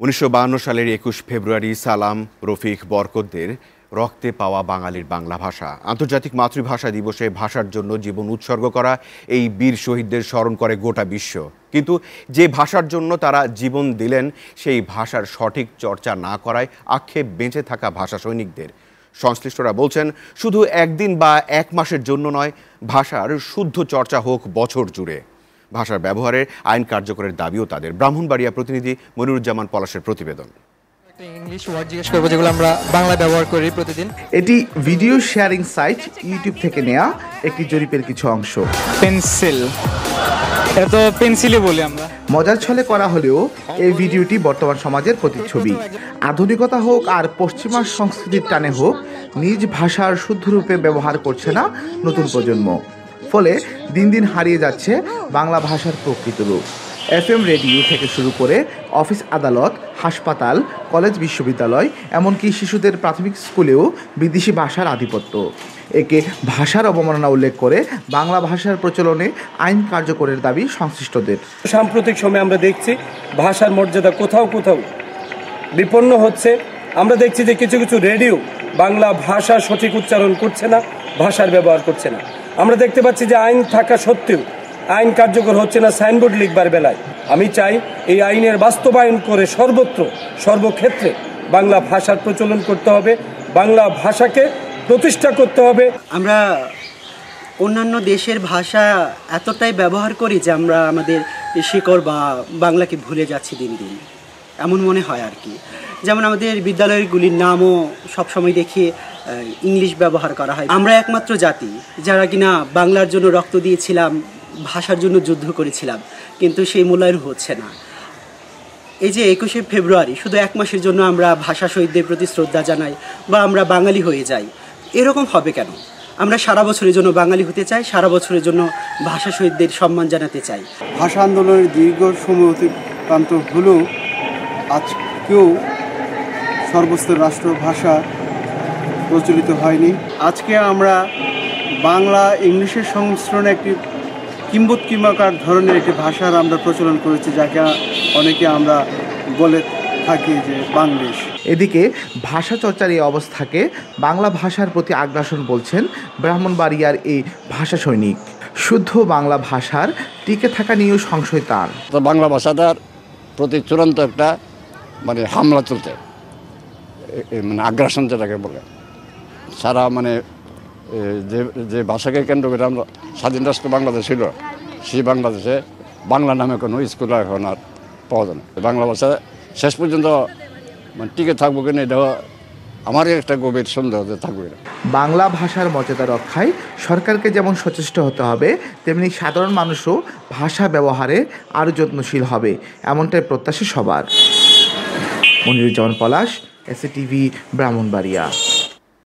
উনিশশো সালের একুশ ফেব্রুয়ারি সালাম, রফিক, বরকতদের রক্তে পাওয়া বাঙালির বাংলা ভাষা। আন্তর্জাতিক মাতৃভাষা দিবসে ভাষার জন্য জীবন উৎসর্গ করা এই বীর শহীদদের স্মরণ করে গোটা বিশ্ব। কিন্তু যে ভাষার জন্য তারা জীবন দিলেন, সেই ভাষার সঠিক চর্চা না করায় আক্ষেপ বেঁচে থাকা ভাষা সৈনিকদের। সংশ্লিষ্টরা বলছেন, শুধু একদিন বা এক মাসের জন্য নয়, ভাষার শুদ্ধ চর্চা হোক বছর জুড়ে। ভাষার ব্যবহারে আইন কার্যকরের দাবিও তাদের। ব্রাহ্মণবাড়িয়া প্রতিনিধি মনিরুজ্জামান পলাশের প্রতিবেদন। ইংলিশ ওয়ার্ড জিজ্ঞেস করব যেগুলো আমরা বাংলা ব্যবহার করি প্রতিদিন। এটি ভিডিও শেয়ারিং সাইট ইউটিউব থেকে নেওয়া একটি জরিপের কিছু অংশ। পেন্সিল এটা তো পেন্সিলই বলি আমরা। মজার ছলে করা হলেও এই ভিডিওটি বর্তমান সমাজের প্রতিচ্ছবি। আধুনিকতা হোক আর পশ্চিমা সংস্কৃতির টানে হোক নিজ ভাষার শুদ্ধরূপে ব্যবহার করছে না নতুন প্রজন্ম। ফলে দিন দিন হারিয়ে যাচ্ছে বাংলা ভাষার প্রকৃত রূপ। এফএম রেডিও থেকে শুরু করে অফিস আদালত, হাসপাতাল, কলেজ বিশ্ববিদ্যালয়, এমনকি শিশুদের প্রাথমিক স্কুলেও বিদেশি ভাষার আধিপত্য। একে ভাষার অবমাননা উল্লেখ করে বাংলা ভাষার প্রচলনে আইন কার্যকরের দাবি সংশ্লিষ্টদের। সাম্প্রতিক সময়ে আমরা দেখছি ভাষার মর্যাদা কোথাও কোথাও বিপন্ন হচ্ছে। আমরা দেখছি যে কিছু কিছু রেডিও বাংলা ভাষা সঠিক উচ্চারণ করছে না, ভাষার ব্যবহার করছে না। আমরা দেখতে পাচ্ছি যে আইন থাকা সত্ত্বেও আইন কার্যকর হচ্ছে না সাইনবোর্ড লিখবার বেলায়। আমি চাই এই আইনের বাস্তবায়ন করে সর্বত্র, সর্বক্ষেত্রে বাংলা ভাষার প্রচলন করতে হবে, বাংলা ভাষাকে প্রতিষ্ঠা করতে হবে। আমরা অন্যান্য দেশের ভাষা এতটাই ব্যবহার করি যে আমরা আমাদের শিকড় বা বাংলাকে ভুলে যাচ্ছি দিন দিন। এমন মনে হয় আর কি। যেমন আমাদের বিদ্যালয়গুলির নামও সবসময় দেখি ইংলিশ ব্যবহার করা হয়। আমরা একমাত্র জাতি, যারা কিনা বাংলার জন্য রক্ত দিয়েছিলাম, ভাষার জন্য যুদ্ধ করেছিলাম, কিন্তু সেই মূল্যায়ন হচ্ছে না। এই যে একুশে ফেব্রুয়ারি, শুধু এক মাসের জন্য আমরা ভাষা শহীদদের প্রতি শ্রদ্ধা জানাই বা আমরা বাঙালি হয়ে যাই, এরকম হবে কেন? আমরা সারা বছরের জন্য বাঙালি হতে চাই, সারা বছরের জন্য ভাষা শহীদদের সম্মান জানাতে চাই। ভাষা আন্দোলনের দীর্ঘ সময় অতিক্রান্ত হলেও আজকেও সর্বস্তর রাষ্ট্রভাষা প্রচলিত হয়নি। আজকে আমরা বাংলা ইংলিশের সংমিশ্রণে একটি কিম্বৎকিমাকার ধরনের একটি ভাষার আমরা প্রচলন করেছি যাকে অনেকে আমরা বলে থাকি যে বাংলিশ। এদিকে ভাষা চর্চার এই অবস্থাকে বাংলা ভাষার প্রতি আগ্রাসন বলছেন ব্রাহ্মণবাড়িয়ার এই ভাষা সৈনিক। শুদ্ধ বাংলা ভাষার টিকে থাকা নিয়েও সংশয় তার। বাংলা ভাষাটার প্রতি চূড়ান্ত একটা মানে হামলা এ মানে আগ্রাসন যেটাকে বলে। সারা মানে যে যে ভাষাকে কেন্দ্র করে আমরা স্বাধীন রাষ্ট্র বাংলাদেশ ছিল, সেই বাংলাদেশে বাংলা নামে কোনো স্কুল এখন আর পাওয়া যায় না। বাংলা ভাষা শেষ পর্যন্ত মানে টিকে থাকব কিনা এটা আমারই একটা গভীর সন্দেহ থাকবে না। বাংলা ভাষার মর্যাদা রক্ষায় সরকারকে যেমন সচেষ্ট হতে হবে, তেমনি সাধারণ মানুষও ভাষা ব্যবহারে আরও যত্নশীল হবে, এমনটাই প্রত্যাশা সবার। Moniruzzaman Palash SA TV Brahmanbaria.